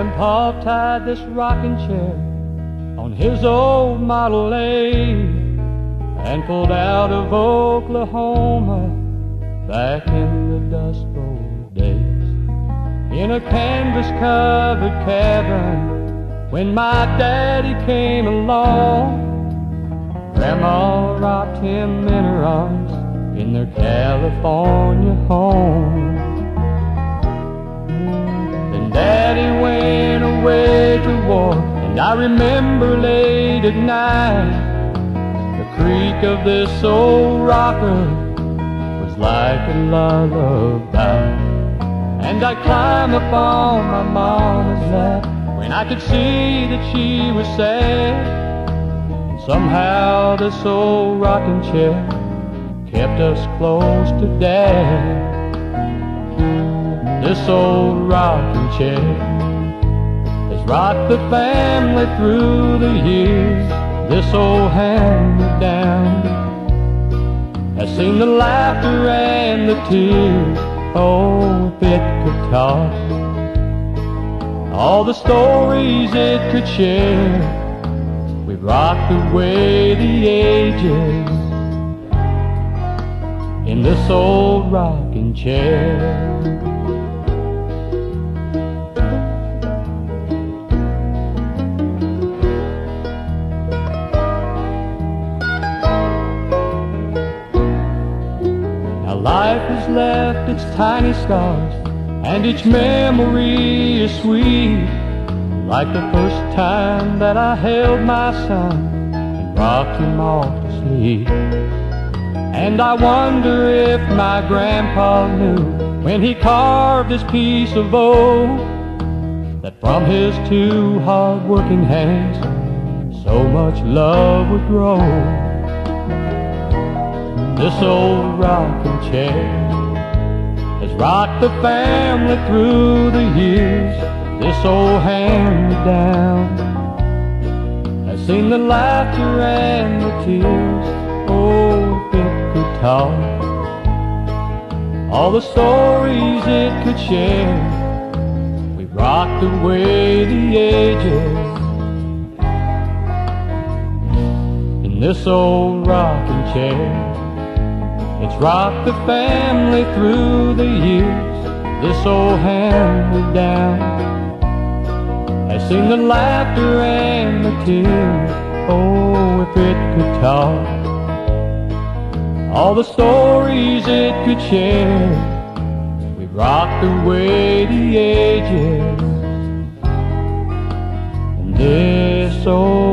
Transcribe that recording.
Grandpa tied this rocking chair on his old Model A and pulled out of Oklahoma back in the Dust Bowl days. In a canvas covered cabin when my daddy came along, Grandma rocked him in her arms in their California home. Then Daddy I remember late at night the creak of this old rocker was like a lullaby. And I'd climb up on my mama's lap when I could see that she was sad. And somehow this old rocking chair kept us close to Dad. This old rocking chair has rocked the family through the years. This old hand-me-down has seen the laughter and the tears. Oh, if it could talk, all the stories it could share. We've rocked away the ages in this old rocking chair. Life has left its tiny scars, and each memory is sweet, like the first time that I held my son and rocked him off to sleep. And I wonder if my grandpa knew when he carved this piece of oak that from his two hard-working hands so much love would grow. This old rocking chair has rocked the family through the years. This old hand-me-down has seen the laughter and the tears. Oh, it could talk, all the stories it could share. We've rocked away the ages in this old rocking chair. It's rocked the family through the years. This old hand-me-down has seen the laughter and the tears. Oh, if it could talk, all the stories it could share. We've rocked away the ages. And this old